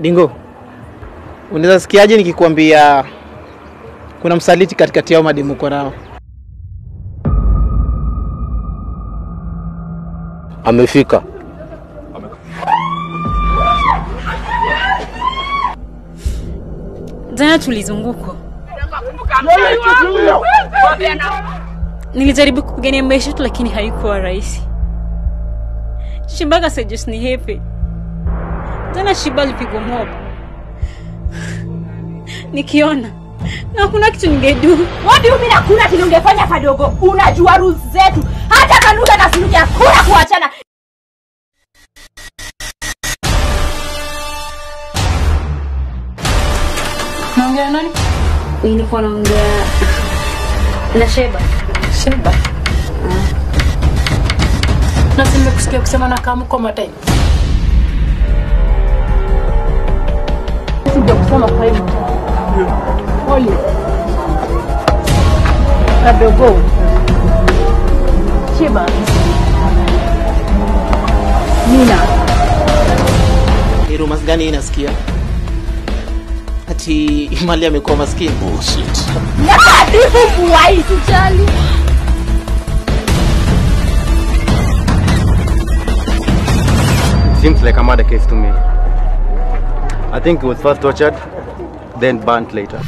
Dingo, unaweza sikiaje nikikwambia kuna msaliti katikati yao mademu uko nao? Amefika. Jana tulizungukwa, nilijaribu kupigania maisha yetu, lakini haikuwa rahisi. Shimbaga sejus ni hepe tena, Shiba alipigwa mob nikiona na kuna kitu ningedu. What do you mean hakuna kile ungefanya Kadogo? Unajua rules zetu. Hata Kanuga na Sinuki hakuna kuachana. Naongea nani? Nilikuwa naongea na Sheba. Sheba. Na simekusikia kusema na kamu kwa matai. Sija kusema kwa hiyo. Pole. Kadogo. Sheba. Nina. Ni rumors gani hii nasikia? Ati Mali amekuwa maskini. Bullshit. Hadithi kuwai sijali. Seems like a murder case to me. I think it was first tortured, then burnt later.